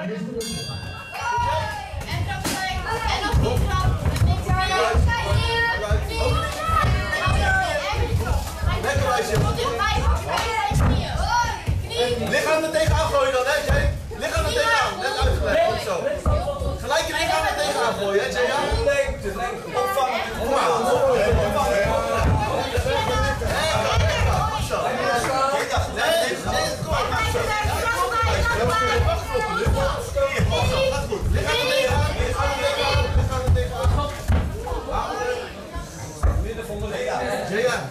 Vai, vai, vai. Midden van de Lea. Lea.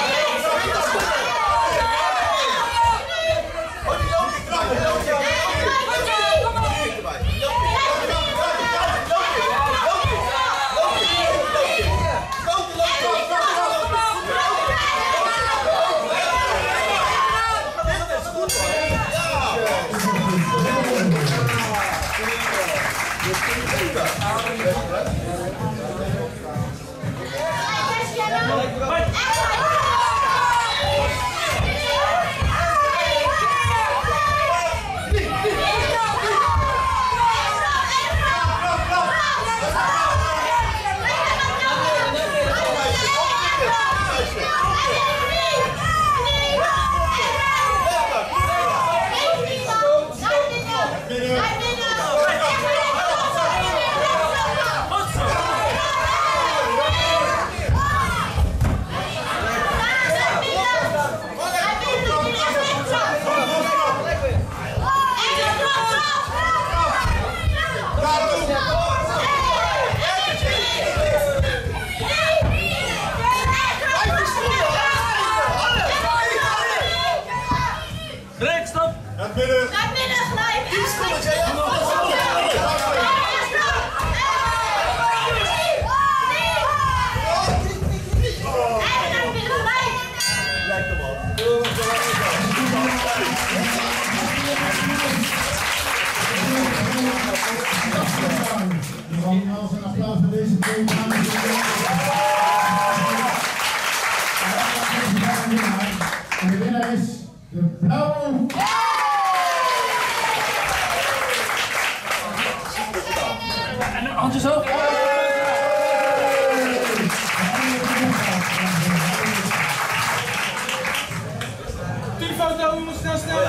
Rechts, stop! Naar binnen! Naar binnen, gelijk! Handjes hoog. Telefoon, we moeten snel, snel.